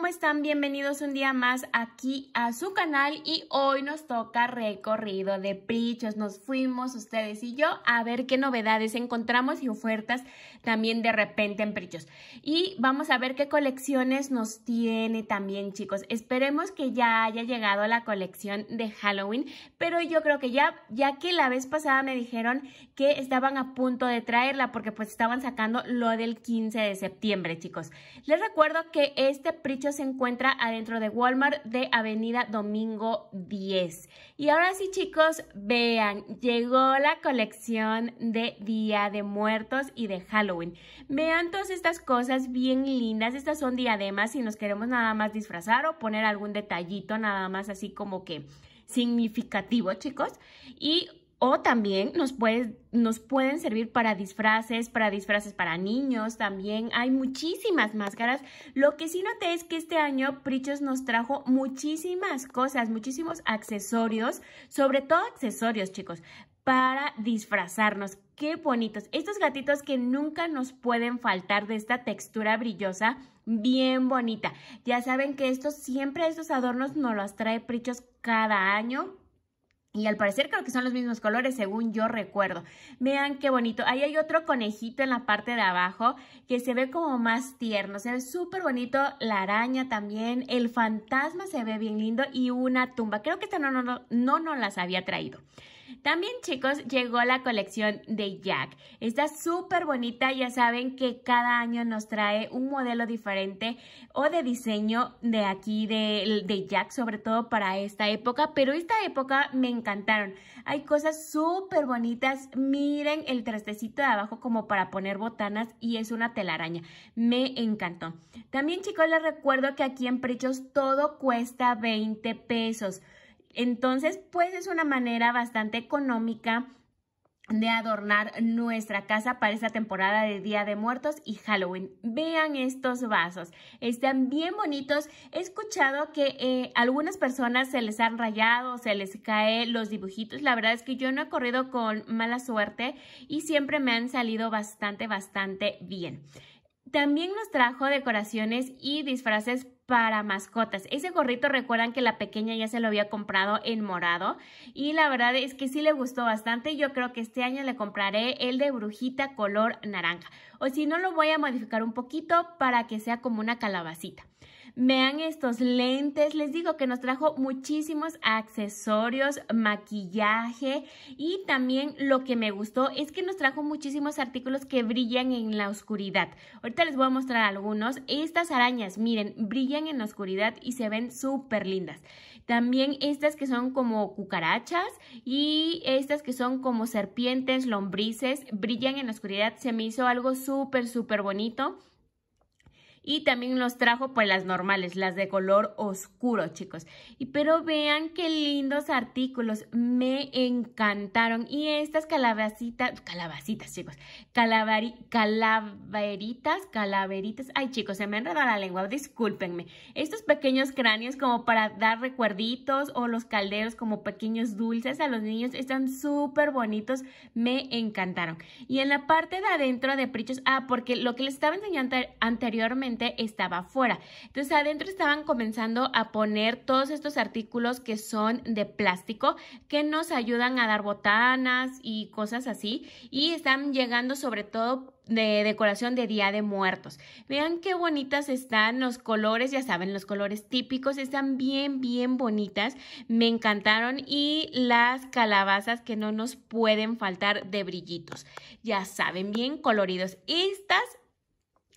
¿cómo están? Bienvenidos un día más aquí a su canal y hoy nos toca recorrido de prichos. Nos fuimos ustedes y yo a ver qué novedades encontramos y ofertas también de repente en prichos. Y vamos a ver qué colecciones nos tiene también chicos. Esperemos que ya haya llegado la colección de Halloween, pero yo creo que ya, ya que la vez pasada me dijeron que estaban a punto de traerla porque pues estaban sacando lo del 15 de septiembre chicos. Les recuerdo que este Pricho se encuentra adentro de Walmart de Avenida Domingo 10. Y ahora sí chicos, vean, llegó la colección de Día de Muertos y de Halloween. Vean todas estas cosas bien lindas, estas son diademas si nos queremos nada más disfrazar o poner algún detallito nada más así como que significativo chicos. Y o también nos, pueden servir para disfraces, para disfraces para niños también. Hay muchísimas máscaras. Lo que sí noté es que este año Prichos nos trajo muchísimas cosas, muchísimos accesorios, sobre todo accesorios, chicos, para disfrazarnos. ¡Qué bonitos! Estos gatitos que nunca nos pueden faltar de esta textura brillosa, bien bonita. Ya saben que estos, siempre estos adornos nos los trae Prichos cada año y al parecer creo que son los mismos colores según yo recuerdo. Vean qué bonito. Ahí hay otro conejito en la parte de abajo que se ve como más tierno. Se ve súper bonito. La araña también. El fantasma se ve bien lindo. Y una tumba. Creo que esta no, no, no, no las había traído. También chicos llegó la colección de Jack. Está súper bonita, ya saben que cada año nos trae un modelo diferente o de diseño de aquí de, de Jack, sobre todo para esta época, pero esta época me encantaron. Hay cosas súper bonitas, miren el trastecito de abajo como para poner botanas y es una telaraña, me encantó. También chicos les recuerdo que aquí en Prechos todo cuesta 20 pesos. Entonces, pues es una manera bastante económica de adornar nuestra casa para esta temporada de Día de Muertos y Halloween. Vean estos vasos, están bien bonitos. He escuchado que eh, algunas personas se les han rayado, se les cae los dibujitos. La verdad es que yo no he corrido con mala suerte y siempre me han salido bastante, bastante bien. También nos trajo decoraciones y disfraces para mascotas. Ese gorrito recuerdan que la pequeña ya se lo había comprado en morado y la verdad es que sí le gustó bastante. Yo creo que este año le compraré el de brujita color naranja o si no lo voy a modificar un poquito para que sea como una calabacita. Vean estos lentes, les digo que nos trajo muchísimos accesorios, maquillaje y también lo que me gustó es que nos trajo muchísimos artículos que brillan en la oscuridad. Ahorita les voy a mostrar algunos. Estas arañas, miren, brillan en la oscuridad y se ven súper lindas. También estas que son como cucarachas y estas que son como serpientes, lombrices, brillan en la oscuridad. Se me hizo algo súper, súper bonito. Y también nos trajo pues las normales, las de color oscuro, chicos. Y pero vean qué lindos artículos, me encantaron. Y estas calabacitas, calabacitas, chicos, Calavari, calaveritas, calaveritas. Ay, chicos, se me enredó la lengua, discúlpenme. Estos pequeños cráneos como para dar recuerditos o los calderos como pequeños dulces a los niños están súper bonitos, me encantaron. Y en la parte de adentro de Prichos, ah, porque lo que les estaba enseñando anteriormente estaba afuera. Entonces adentro estaban comenzando a poner todos estos artículos que son de plástico que nos ayudan a dar botanas y cosas así y están llegando sobre todo de decoración de Día de Muertos. Vean qué bonitas están los colores, ya saben, los colores típicos están bien, bien bonitas. Me encantaron y las calabazas que no nos pueden faltar de brillitos. Ya saben, bien coloridos. Estas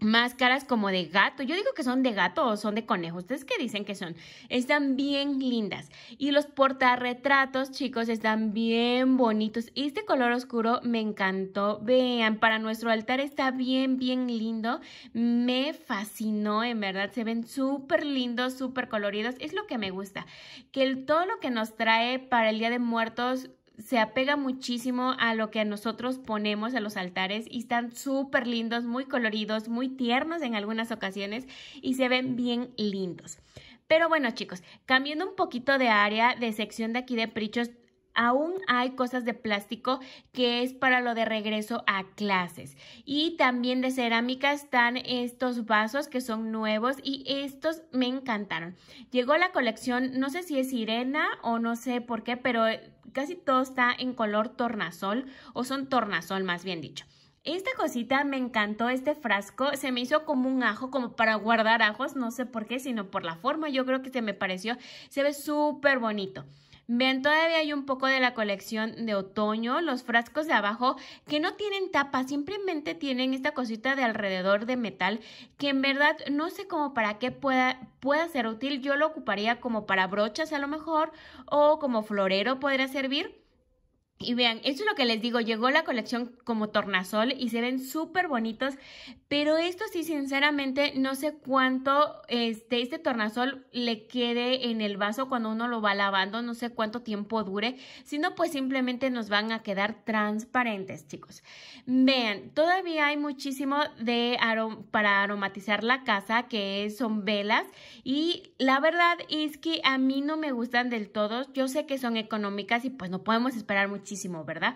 máscaras como de gato. Yo digo que son de gato o son de conejo. ¿Ustedes qué dicen que son? Están bien lindas. Y los portarretratos, chicos, están bien bonitos. Este color oscuro me encantó. Vean, para nuestro altar está bien, bien lindo. Me fascinó, en verdad. Se ven súper lindos, súper coloridos. Es lo que me gusta. Que todo lo que nos trae para el Día de Muertos se apega muchísimo a lo que nosotros ponemos a los altares y están súper lindos, muy coloridos, muy tiernos en algunas ocasiones y se ven bien lindos. Pero bueno chicos, cambiando un poquito de área, de sección de aquí de Prichos, aún hay cosas de plástico que es para lo de regreso a clases. Y también de cerámica están estos vasos que son nuevos y estos me encantaron. Llegó la colección, no sé si es sirena o no sé por qué, pero casi todo está en color tornasol o son tornasol más bien dicho. Esta cosita me encantó, este frasco, se me hizo como un ajo, como para guardar ajos, no sé por qué, sino por la forma, yo creo que se me pareció, se ve súper bonito. Vean, todavía hay un poco de la colección de otoño, los frascos de abajo que no tienen tapa, simplemente tienen esta cosita de alrededor de metal que en verdad no sé cómo para qué pueda, pueda ser útil. Yo lo ocuparía como para brochas a lo mejor o como florero podría servir. Y vean, esto es lo que les digo, llegó la colección como tornasol y se ven súper bonitos, pero esto sí, sinceramente, no sé cuánto este, este tornasol le quede en el vaso cuando uno lo va lavando, no sé cuánto tiempo dure, sino pues simplemente nos van a quedar transparentes, chicos. Vean, todavía hay muchísimo de para aromatizar la casa, que son velas, y la verdad es que a mí no me gustan del todo, yo sé que son económicas y pues no podemos esperar mucho ¿verdad?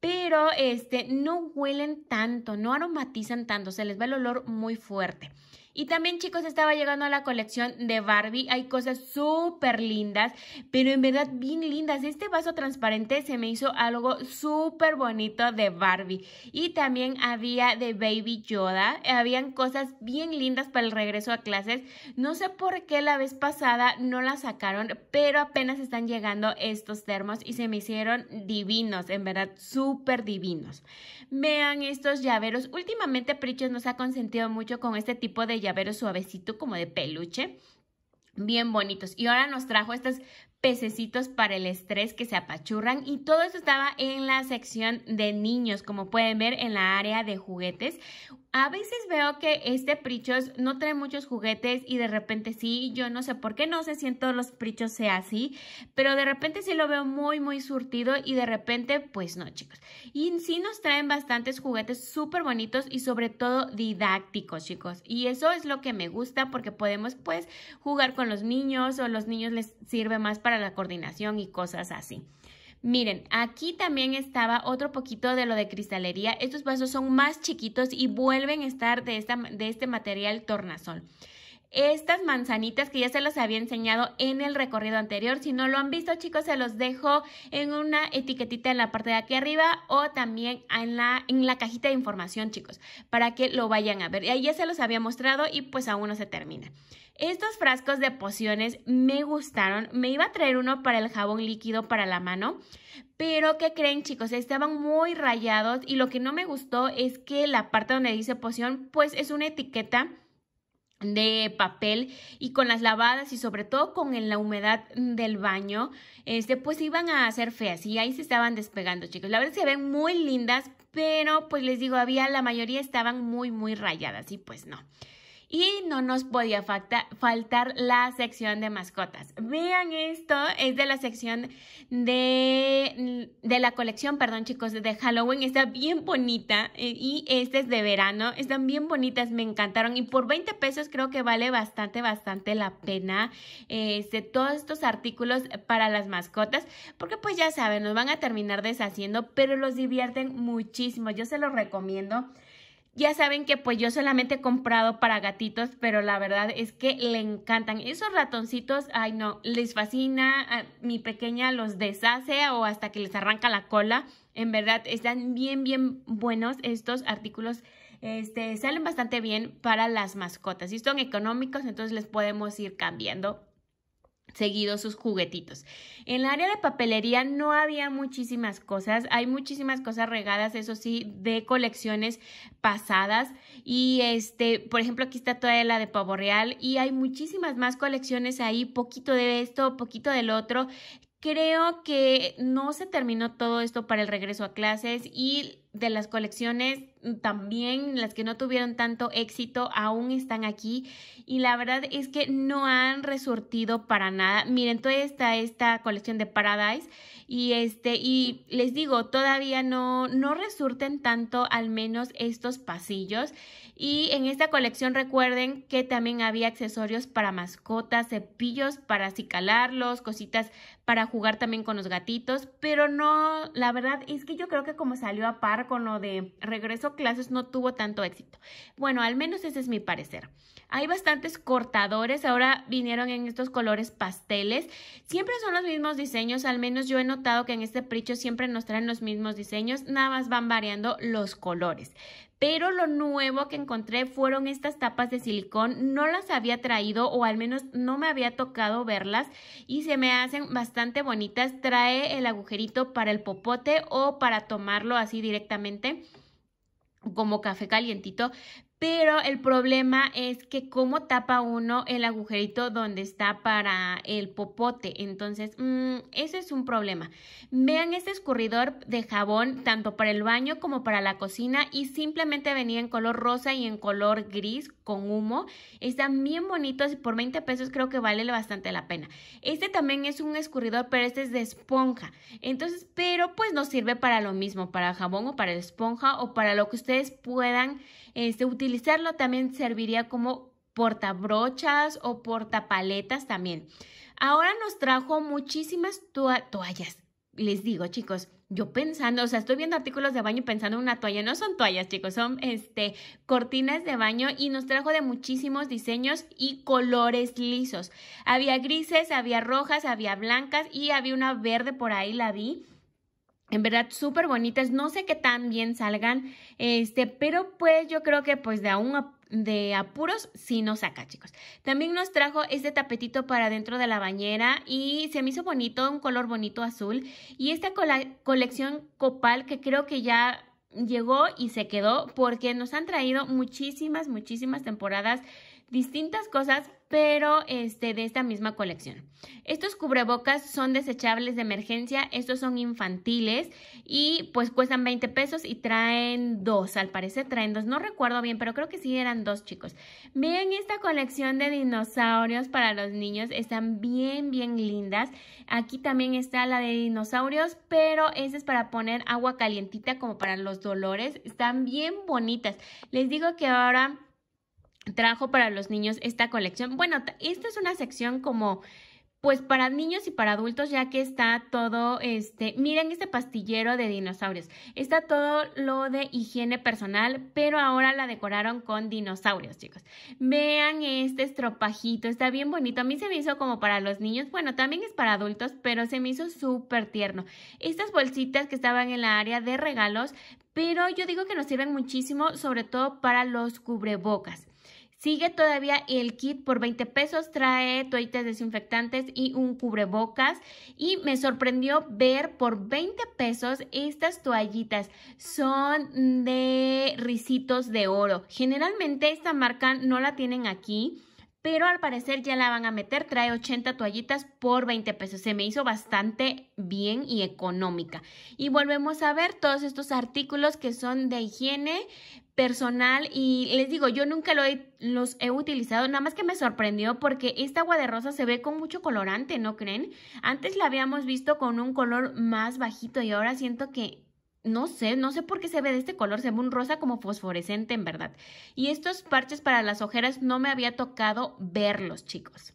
Pero este, no huelen tanto, no aromatizan tanto, se les va el olor muy fuerte. Y también chicos estaba llegando a la colección de Barbie, hay cosas súper lindas, pero en verdad bien lindas. Este vaso transparente se me hizo algo súper bonito de Barbie. Y también había de Baby Yoda, habían cosas bien lindas para el regreso a clases. No sé por qué la vez pasada no la sacaron, pero apenas están llegando estos termos y se me hicieron divinos, en verdad súper divinos. Vean estos llaveros. Últimamente Prichos nos ha consentido mucho con este tipo de llavero suavecito como de peluche. Bien bonitos. Y ahora nos trajo estos pececitos para el estrés que se apachurran y todo eso estaba en la sección de niños, como pueden ver en la área de juguetes. A veces veo que este Prichos no trae muchos juguetes y de repente sí, yo no sé por qué, no sé si en todos los Prichos sea así, pero de repente sí lo veo muy, muy surtido y de repente, pues no, chicos. Y sí nos traen bastantes juguetes súper bonitos y sobre todo didácticos, chicos. Y eso es lo que me gusta porque podemos, pues, jugar con los niños o los niños les sirve más para la coordinación y cosas así. Miren, aquí también estaba otro poquito de lo de cristalería. Estos vasos son más chiquitos y vuelven a estar de, esta, de este material tornasol. Estas manzanitas que ya se las había enseñado en el recorrido anterior. Si no lo han visto, chicos, se los dejo en una etiquetita en la parte de aquí arriba o también en la, en la cajita de información, chicos, para que lo vayan a ver. Ahí ya se los había mostrado y pues aún no se termina. Estos frascos de pociones me gustaron. Me iba a traer uno para el jabón líquido para la mano. Pero, ¿qué creen chicos? Estaban muy rayados y lo que no me gustó es que la parte donde dice poción, pues es una etiqueta de papel y con las lavadas y sobre todo con la humedad del baño, este, pues iban a hacer feas y ahí se estaban despegando, chicos. La verdad se ven muy lindas, pero pues les digo, había la mayoría estaban muy, muy rayadas y pues no. Y no nos podía faltar la sección de mascotas. Vean esto, es de la sección de, de la colección, perdón chicos, de Halloween. Está bien bonita eh, y este es de verano. Están bien bonitas, me encantaron. Y por 20 pesos creo que vale bastante, bastante la pena este, todos estos artículos para las mascotas. Porque pues ya saben, nos van a terminar deshaciendo, pero los divierten muchísimo. Yo se los recomiendo. Ya saben que pues yo solamente he comprado para gatitos, pero la verdad es que le encantan. Esos ratoncitos, ay no, les fascina. mi pequeña los deshace o hasta que les arranca la cola. En verdad, están bien, bien buenos estos artículos. Este, salen bastante bien para las mascotas. Y son económicos, entonces les podemos ir cambiando seguido sus juguetitos. En el área de papelería no había muchísimas cosas, hay muchísimas cosas regadas, eso sí, de colecciones pasadas y este, por ejemplo, aquí está toda la de pavo real y hay muchísimas más colecciones ahí, poquito de esto, poquito del otro. Creo que no se terminó todo esto para el regreso a clases y de las colecciones también las que no tuvieron tanto éxito aún están aquí y la verdad es que no han resurtido para nada. Miren, toda esta, esta colección de Paradise y este y les digo, todavía no no resurten tanto al menos estos pasillos y en esta colección recuerden que también había accesorios para mascotas, cepillos para acicalarlos, cositas para jugar también con los gatitos, pero no, la verdad es que yo creo que como salió a par con lo de regreso a clases no tuvo tanto éxito. Bueno, al menos ese es mi parecer. Hay bastantes cortadores, ahora vinieron en estos colores pasteles. Siempre son los mismos diseños, al menos yo he notado que en este pricho siempre nos traen los mismos diseños, nada más van variando los colores. Pero lo nuevo que encontré fueron estas tapas de silicón. No las había traído o al menos no me había tocado verlas y se me hacen bastante bonitas. Trae el agujerito para el popote o para tomarlo así directamente como café calientito, pero el problema es que cómo tapa uno el agujerito donde está para el popote. Entonces, mmm, ese es un problema. Vean este escurridor de jabón tanto para el baño como para la cocina y simplemente venía en color rosa y en color gris con humo. Están bien bonitos y por 20 pesos creo que vale bastante la pena. Este también es un escurridor, pero este es de esponja. Entonces, pero pues nos sirve para lo mismo, para jabón o para esponja o para lo que ustedes puedan este, utilizarlo también serviría como portabrochas o portapaletas también. Ahora nos trajo muchísimas toallas. Les digo, chicos, yo pensando, o sea, estoy viendo artículos de baño pensando en una toalla. No son toallas, chicos, son este cortinas de baño y nos trajo de muchísimos diseños y colores lisos. Había grises, había rojas, había blancas y había una verde por ahí, la vi. En verdad, súper bonitas. No sé qué tan bien salgan, este, pero pues yo creo que pues de aún de apuros sí nos saca, chicos. También nos trajo este tapetito para dentro de la bañera y se me hizo bonito, un color bonito azul. Y esta colección copal que creo que ya llegó y se quedó porque nos han traído muchísimas, muchísimas temporadas distintas cosas, pero este, de esta misma colección. Estos cubrebocas son desechables de emergencia, estos son infantiles y pues cuestan 20 pesos y traen dos, al parecer traen dos, no recuerdo bien, pero creo que sí eran dos chicos. Miren esta colección de dinosaurios para los niños, están bien, bien lindas. Aquí también está la de dinosaurios, pero esa es para poner agua calientita como para los dolores, están bien bonitas. Les digo que ahora trajo para los niños esta colección. Bueno, esta es una sección como pues para niños y para adultos ya que está todo este, miren este pastillero de dinosaurios. Está todo lo de higiene personal, pero ahora la decoraron con dinosaurios, chicos. Vean este estropajito, está bien bonito. A mí se me hizo como para los niños, bueno, también es para adultos, pero se me hizo súper tierno. Estas bolsitas que estaban en la área de regalos, pero yo digo que nos sirven muchísimo, sobre todo para los cubrebocas. Sigue todavía el kit por 20 pesos, trae toallitas desinfectantes y un cubrebocas y me sorprendió ver por 20 pesos estas toallitas. Son de risitos de oro. Generalmente esta marca no la tienen aquí pero al parecer ya la van a meter, trae 80 toallitas por 20 pesos, se me hizo bastante bien y económica. Y volvemos a ver todos estos artículos que son de higiene personal y les digo, yo nunca lo los he utilizado, nada más que me sorprendió porque esta agua de rosa se ve con mucho colorante, ¿no creen? Antes la habíamos visto con un color más bajito y ahora siento que no sé, no sé por qué se ve de este color, se ve un rosa como fosforescente en verdad. Y estos parches para las ojeras no me había tocado verlos, chicos.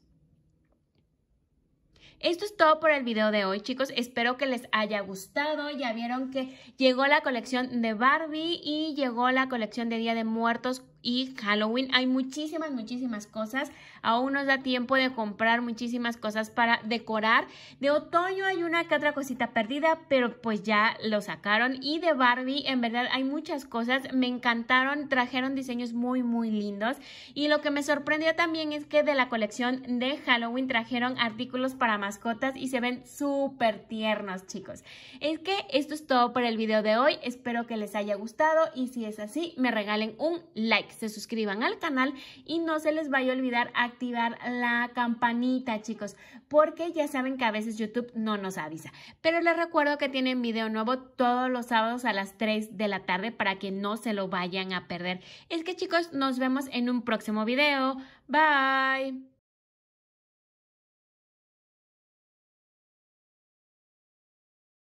Esto es todo por el video de hoy, chicos. Espero que les haya gustado. Ya vieron que llegó la colección de Barbie y llegó la colección de Día de Muertos y Halloween. Hay muchísimas, muchísimas cosas. Aún nos da tiempo de comprar muchísimas cosas para decorar. De otoño hay una que otra cosita perdida, pero pues ya lo sacaron. Y de Barbie, en verdad, hay muchas cosas. Me encantaron, trajeron diseños muy, muy lindos. Y lo que me sorprendió también es que de la colección de Halloween trajeron artículos para mascotas y se ven súper tiernos, chicos. Es que esto es todo por el video de hoy. Espero que les haya gustado y si es así, me regalen un like. Se suscriban al canal y no se les vaya a olvidar activar la campanita, chicos, porque ya saben que a veces YouTube no nos avisa. Pero les recuerdo que tienen video nuevo todos los sábados a las 3 de la tarde para que no se lo vayan a perder. Es que chicos, nos vemos en un próximo video. Bye.